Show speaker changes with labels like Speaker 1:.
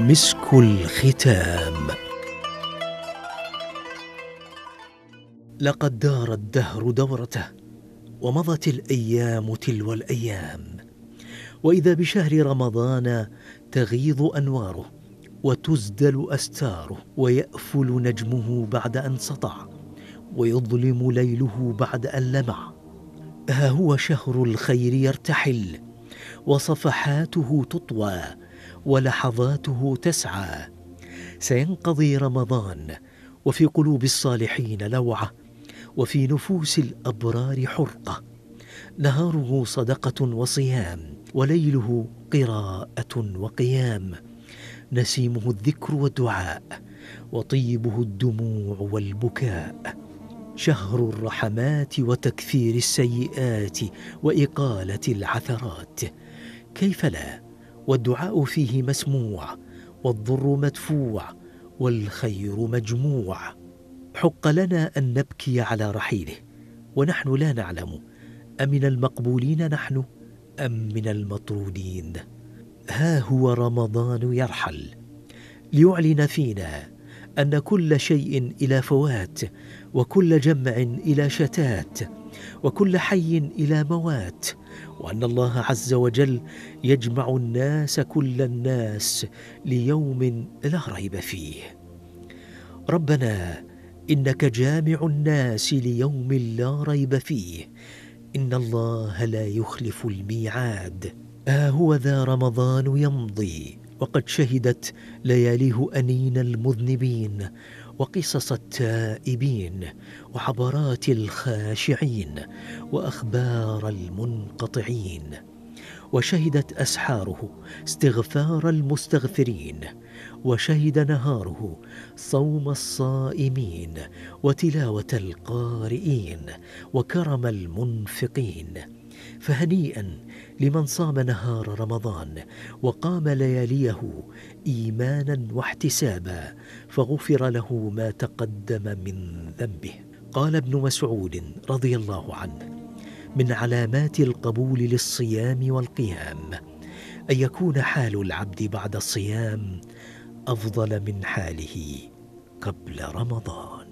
Speaker 1: مسك الختام. لقد دار الدهر دورته ومضت الأيام تلو الأيام. وإذا بشهر رمضان تغيض أنواره وتزدل أستاره ويأفل نجمه بعد أن سطع ويظلم ليله بعد أن لمع. ها هو شهر الخير يرتحل وصفحاته تطوى ولحظاته تسعى. سينقضي رمضان وفي قلوب الصالحين لوعة وفي نفوس الأبرار حرقة. نهاره صدقة وصيام وليله قراءة وقيام. نسيمه الذكر والدعاء وطيبه الدموع والبكاء. شهر الرحمات وتكثير السيئات وإقالة العثرات. كيف لا؟ والدعاء فيه مسموع والضر مدفوع والخير مجموع. حق لنا أن نبكي على رحيله ونحن لا نعلم أمن المقبولين نحن أم من المطرودين. ها هو رمضان يرحل ليعلن فينا أن كل شيء إلى فوات وكل جمع إلى شتات. وكل حي إلى موات وأن الله عز وجل يجمع الناس كل الناس ليوم لا ريب فيه. ربنا إنك جامع الناس ليوم لا ريب فيه. إن الله لا يخلف الميعاد. ها هو ذا رمضان يمضي. وقد شهدت لياليه أنين المذنبين وقصص التائبين وعبرات الخاشعين وأخبار المنقطعين. وشهدت أسحاره استغفار المستغفرين. وشهد نهاره صوم الصائمين وتلاوة القارئين وكرم المنفقين. فهنيئا لمن صام نهار رمضان وقام لياليه ايمانا واحتسابا فغفر له ما تقدم من ذنبه. قال ابن مسعود رضي الله عنه من علامات القبول للصيام والقيام أن يكون حال العبد بعد الصيام أفضل من حاله قبل رمضان.